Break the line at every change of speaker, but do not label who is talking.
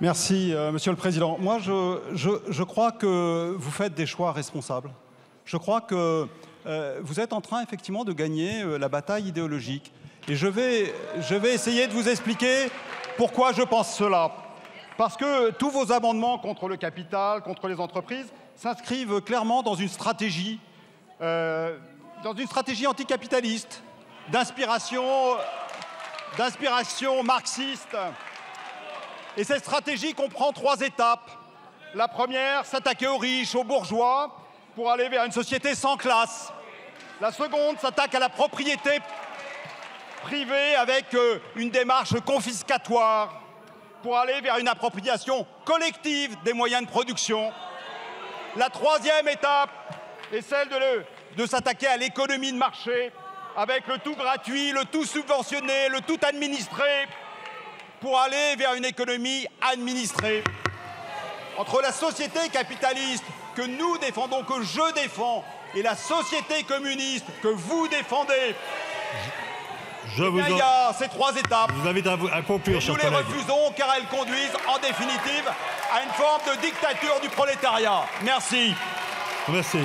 Merci, euh, Monsieur le Président. Moi, je, crois que vous faites des choix responsables. Je crois que euh, vous êtes en train, effectivement, de gagner euh, la bataille idéologique. Et je vais, essayer de vous expliquer pourquoi je pense cela. Parce que tous vos amendements contre le capital, contre les entreprises, s'inscrivent clairement dans une stratégie, dans une stratégie anticapitaliste, d'inspiration marxiste. Et cette stratégie comprend trois étapes. La première, s'attaquer aux riches, aux bourgeois, pour aller vers une société sans classe. La seconde s'attaque à la propriété privée avec euh, une démarche confiscatoire pour aller vers une appropriation collective des moyens de production. La troisième étape est celle de, le, de s'attaquer à l'économie de marché avec le tout gratuit, le tout subventionné, le tout administré, pour aller vers une économie administrée. Entre la société capitaliste que nous défendons, que je défends, et la société communiste que vous défendez,
je vous
il y a ces trois étapes.
vous invite à, conclure,
nous les
collègue.
refusons car elles conduisent en définitive à une forme de dictature du prolétariat. Merci.
Merci.